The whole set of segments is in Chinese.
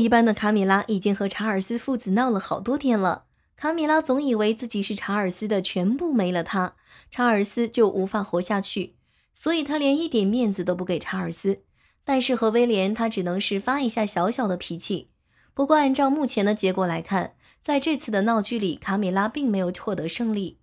一般的卡米拉已经和查尔斯父子闹了好多天了。卡米拉总以为自己是查尔斯的全部，没了他，查尔斯就无法活下去，所以他连一点面子都不给查尔斯。但是和威廉，他只能是发一下小小的脾气。不过按照目前的结果来看，在这次的闹剧里，卡米拉并没有获得胜利，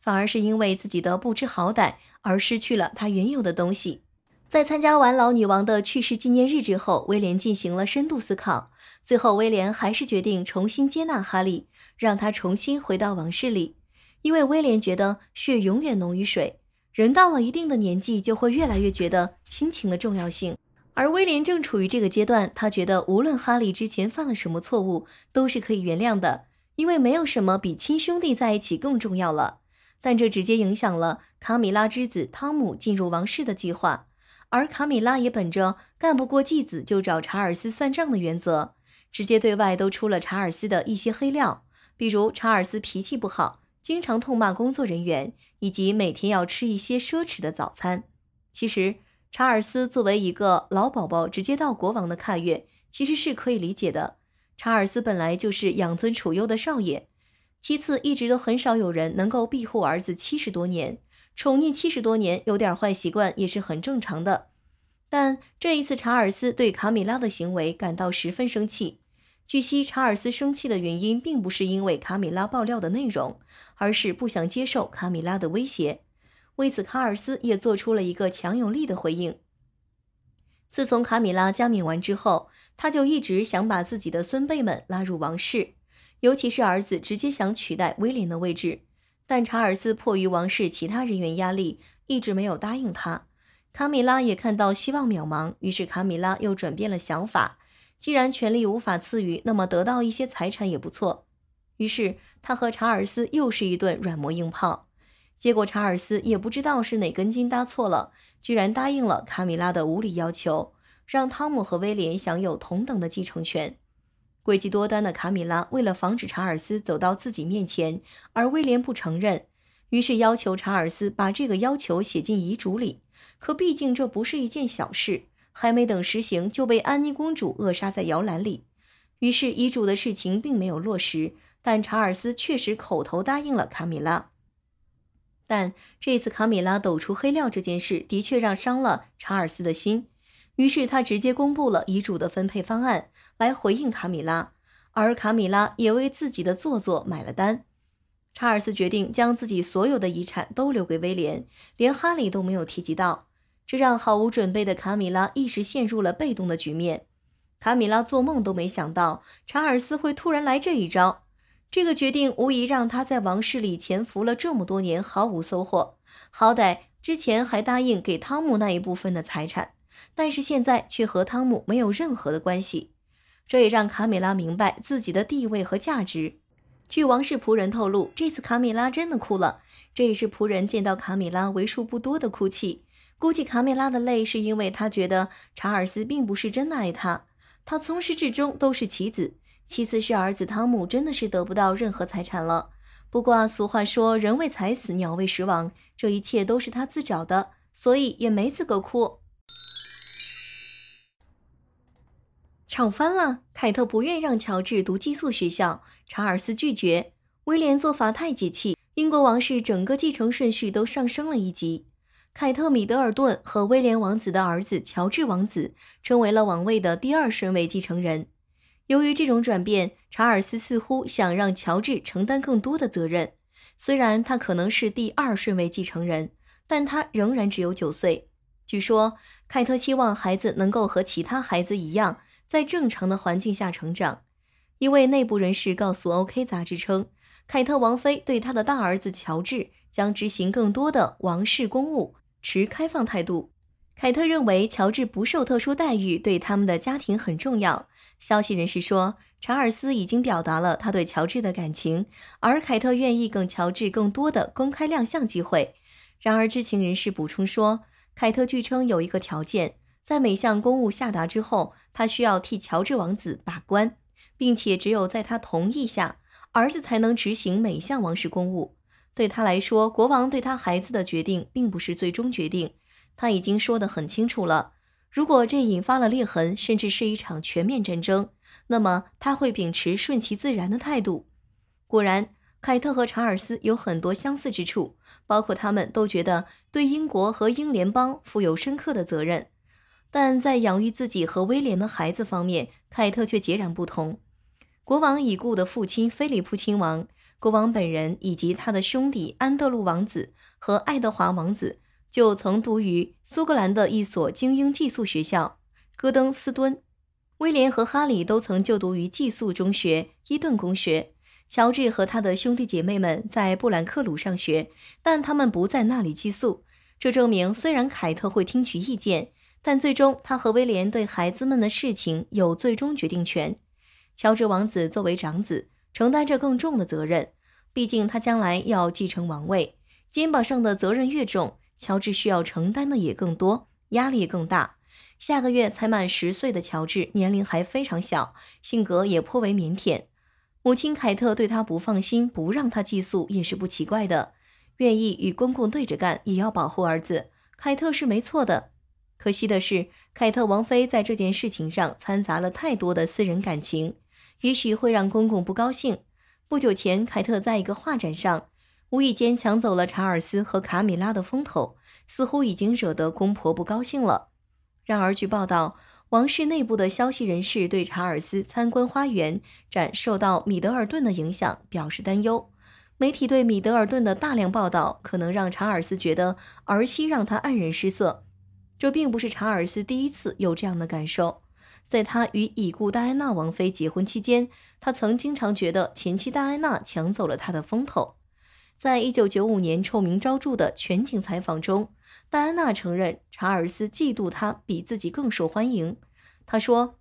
反而是因为自己的不知好歹而失去了他原有的东西。在参加完老女王的去世纪念日之后，威廉进行了深度思考，最后威廉还是决定重新接纳哈利，让他重新回到王室里，因为威廉觉得血永远浓于水，人到了一定的年纪就会越来越觉得亲情的重要性。而威廉正处于这个阶段，他觉得无论哈利之前犯了什么错误，都是可以原谅的，因为没有什么比亲兄弟在一起更重要了。但这直接影响了卡米拉之子汤姆进入王室的计划，而卡米拉也本着干不过继子就找查尔斯算账的原则，直接对外都出了查尔斯的一些黑料，比如查尔斯脾气不好，经常痛骂工作人员，以及每天要吃一些奢侈的早餐。其实。查尔斯作为一个老宝宝，直接到国王的跨越，其实是可以理解的。查尔斯本来就是养尊处优的少爷，其次一直都很少有人能够庇护儿子七十多年，宠溺七十多年，有点坏习惯也是很正常的。但这一次，查尔斯对卡米拉的行为感到十分生气。据悉，查尔斯生气的原因并不是因为卡米拉爆料的内容，而是不想接受卡米拉的威胁。为此，卡尔斯也做出了一个强有力的回应。自从卡米拉加冕完之后，他就一直想把自己的孙辈们拉入王室，尤其是儿子直接想取代威廉的位置。但查尔斯迫于王室其他人员压力，一直没有答应他。卡米拉也看到希望渺茫，于是卡米拉又转变了想法。既然权力无法赐予，那么得到一些财产也不错。于是他和查尔斯又是一顿软磨硬泡。结果查尔斯也不知道是哪根筋搭错了，居然答应了卡米拉的无理要求，让汤姆和威廉享有同等的继承权。诡计多端的卡米拉为了防止查尔斯走到自己面前，而威廉不承认，于是要求查尔斯把这个要求写进遗嘱里。可毕竟这不是一件小事，还没等实行就被安妮公主扼杀在摇篮里。于是遗嘱的事情并没有落实，但查尔斯确实口头答应了卡米拉。但这次卡米拉抖出黑料这件事，的确让伤了查尔斯的心。于是他直接公布了遗嘱的分配方案，来回应卡米拉。而卡米拉也为自己的做作买了单。查尔斯决定将自己所有的遗产都留给威廉，连哈利都没有提及到。这让毫无准备的卡米拉一时陷入了被动的局面。卡米拉做梦都没想到查尔斯会突然来这一招。这个决定无疑让他在王室里潜伏了这么多年毫无收获。好歹之前还答应给汤姆那一部分的财产，但是现在却和汤姆没有任何的关系。这也让卡米拉明白自己的地位和价值。据王室仆人透露，这次卡米拉真的哭了，这也是仆人见到卡米拉为数不多的哭泣。估计卡米拉的泪是因为他觉得查尔斯并不是真的爱他，他从始至终都是棋子。其次是儿子汤姆真的是得不到任何财产了。不过俗话说“人为财死，鸟为食亡”，这一切都是他自找的，所以也没资格哭。吵翻了！凯特不愿让乔治读寄宿学校，查尔斯拒绝。威廉做法太解气，英国王室整个继承顺序都上升了一级。凯特·米德尔顿和威廉王子的儿子乔治王子成为了王位的第二顺位继承人。由于这种转变，查尔斯似乎想让乔治承担更多的责任。虽然他可能是第二顺位继承人，但他仍然只有九岁。据说，凯特希望孩子能够和其他孩子一样，在正常的环境下成长。一位内部人士告诉《OK》杂志称，凯特王妃对她的大儿子乔治将执行更多的王室公务持开放态度。凯特认为，乔治不受特殊待遇对他们的家庭很重要。消息人士说，查尔斯已经表达了他对乔治的感情，而凯特愿意给乔治更多的公开亮相机会。然而，知情人士补充说，凯特据称有一个条件，在每项公务下达之后，他需要替乔治王子把关，并且只有在他同意下，儿子才能执行每项王室公务。对他来说，国王对他孩子的决定并不是最终决定。他已经说得很清楚了，如果这引发了裂痕，甚至是一场全面战争，那么他会秉持顺其自然的态度。果然，凯特和查尔斯有很多相似之处，包括他们都觉得对英国和英联邦负有深刻的责任。但在养育自己和威廉的孩子方面，凯特却截然不同。国王已故的父亲菲利普亲王、国王本人以及他的兄弟安德鲁王子和爱德华王子，就曾读于苏格兰的一所精英寄宿学校——戈登斯敦。威廉和哈里都曾就读于寄宿中学伊顿公学。乔治和他的兄弟姐妹们在布兰克鲁上学，但他们不在那里寄宿。这证明，虽然凯特会听取意见。但最终，他和威廉对孩子们的事情有最终决定权。乔治王子作为长子，承担着更重的责任，毕竟他将来要继承王位，肩膀上的责任越重，乔治需要承担的也更多，压力更大。下个月才满十岁的乔治年龄还非常小，性格也颇为腼腆。母亲凯特对他不放心，不让他寄宿也是不奇怪的。愿意与公公对着干，也要保护儿子，凯特是没错的。可惜的是，凯特王妃在这件事情上掺杂了太多的私人感情，也许会让公公不高兴。不久前，凯特在一个画展上无意间抢走了查尔斯和卡米拉的风头，似乎已经惹得公婆不高兴了。然而，据报道，王室内部的消息人士对查尔斯参观花园展受到米德尔顿的影响表示担忧。媒体对米德尔顿的大量报道，可能让查尔斯觉得儿媳让他黯然失色。这并不是查尔斯第一次有这样的感受。在他与已故戴安娜王妃结婚期间，他曾经常觉得前妻戴安娜抢走了他的风头。在一九九五年臭名昭著的全景采访中，戴安娜承认查尔斯嫉妒他比自己更受欢迎。他说：“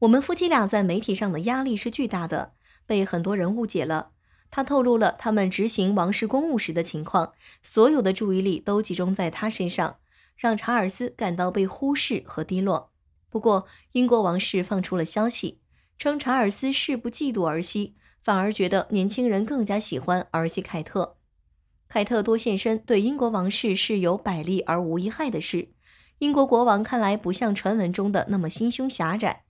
我们夫妻俩在媒体上的压力是巨大的，被很多人误解了。”他透露了他们执行王室公务时的情况，所有的注意力都集中在他身上。让查尔斯感到被忽视和低落。不过，英国王室放出了消息，称查尔斯是不嫉妒儿媳，反而觉得年轻人更加喜欢儿媳凯特。凯特多现身，对英国王室是有百利而无一害的事。英国国王看来不像传闻中的那么心胸狭窄。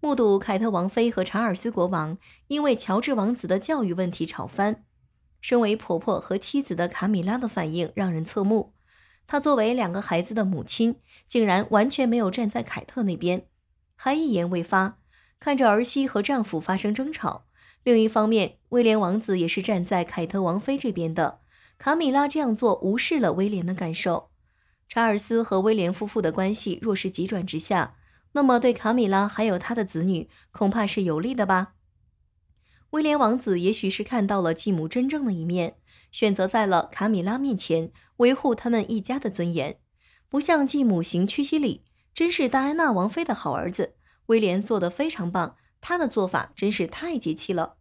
目睹凯特王妃和查尔斯国王因为乔治王子的教育问题吵翻，身为婆婆和妻子的卡米拉的反应让人侧目。她作为两个孩子的母亲，竟然完全没有站在凯特那边，还一言未发，看着儿媳和丈夫发生争吵。另一方面，威廉王子也是站在凯特王妃这边的。卡米拉这样做无视了威廉的感受。查尔斯和威廉夫妇的关系若是急转直下，那么对卡米拉还有他的子女恐怕是有利的吧？威廉王子也许是看到了继母真正的一面。选择在了卡米拉面前维护他们一家的尊严，不向继母行屈膝礼，真是戴安娜王妃的好儿子。威廉做得非常棒，他的做法真是太解气了。